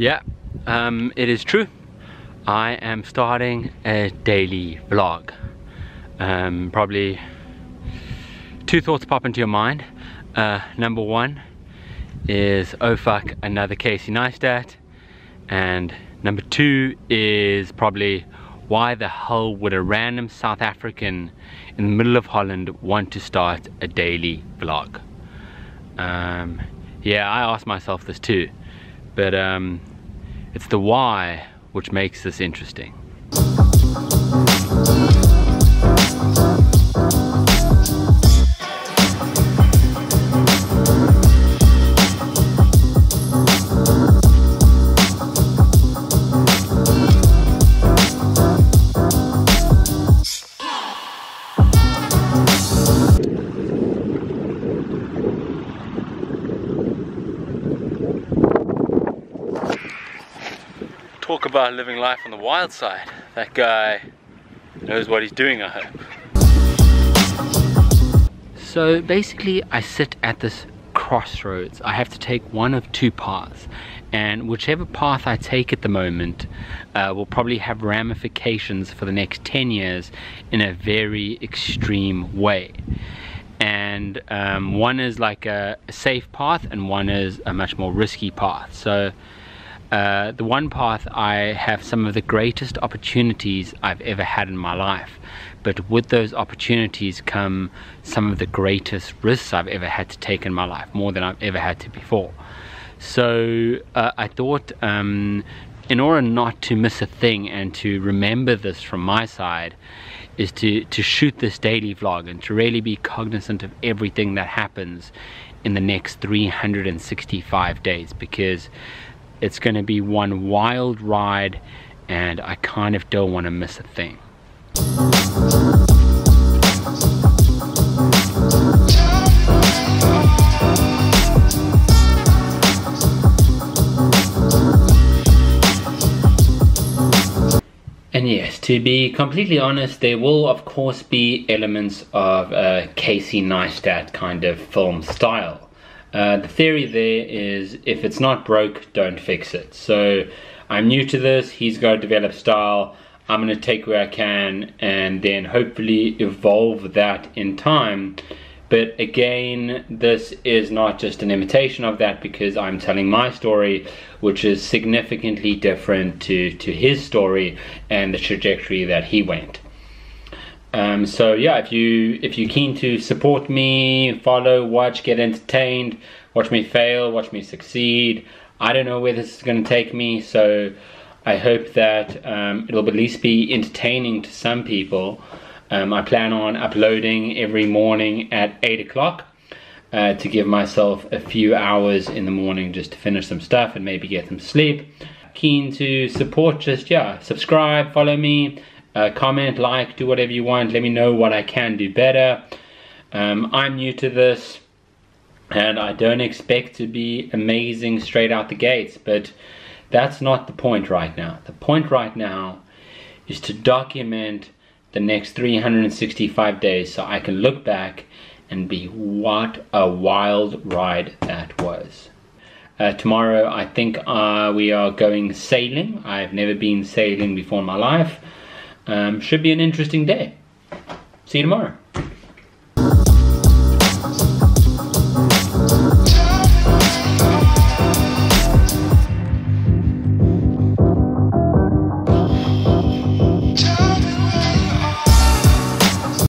Yeah, um, it is true. I am starting a daily vlog. Um, probably two thoughts pop into your mind. Uh, number one is, oh fuck, another Casey Neistat. And number two is probably, why the hell would a random South African in the middle of Holland want to start a daily vlog? Um, yeah, I asked myself this too, but um, it's the why which makes this interesting. Talk about living life on the wild side. That guy knows what he's doing, I hope. So basically, I sit at this crossroads. I have to take one of two paths. And whichever path I take at the moment uh, will probably have ramifications for the next 10 years in a very extreme way and um, one is like a, a, safe path and one is a much more risky path so uh, the one path I have some of the greatest opportunities I've ever had in my life. But with those opportunities come some of the greatest risks I've ever had to take in my life more than I've ever had to before. So uh, I thought um, in order not to miss a thing and to remember this from my side is to to shoot this daily vlog and to really be cognizant of everything that happens in the next 365 days. Because it's going to be one wild ride and I kind of don't want to miss a thing. And yes, to be completely honest, there will of course be elements of a Casey Neistat kind of film style. Uh, the theory there is if it's not broke, don't fix it. So I'm new to this, he's got to develop style, I'm going to take where I can and then hopefully evolve that in time. But again, this is not just an imitation of that because I'm telling my story, which is significantly different to, to his story and the trajectory that he went. Um, so yeah, if you if you're keen to support me, follow, watch, get entertained, watch me fail, watch me succeed. I don't know where this is going to take me, so I hope that um, it'll at least be entertaining to some people. Um, I plan on uploading every morning at 8 o'clock uh, to give myself a few hours in the morning just to finish some stuff and maybe get some sleep. Keen to support, just yeah, subscribe, follow me, uh, comment, like, do whatever you want. Let me know what I can do better. Um, I'm new to this and I don't expect to be amazing straight out the gates, but that's not the point right now. The point right now is to document the next 365 days so I can look back and be what a wild ride that was. Uh, tomorrow I think uh, we are going sailing. I've never been sailing before in my life. Um, should be an interesting day. See you tomorrow.